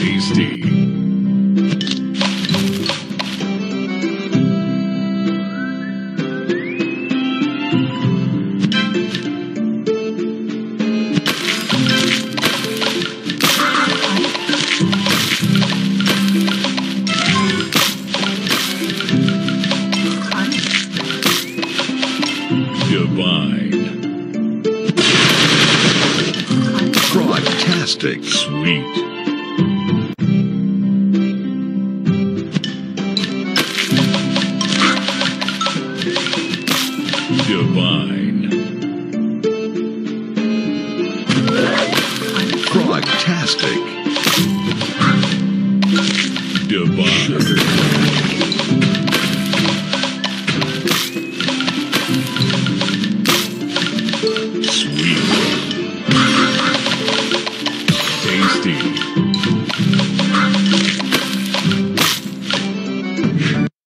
Tasty. Divine. Frogtastic. Sweet. Divine. Frogtastic. Divine. Sweet.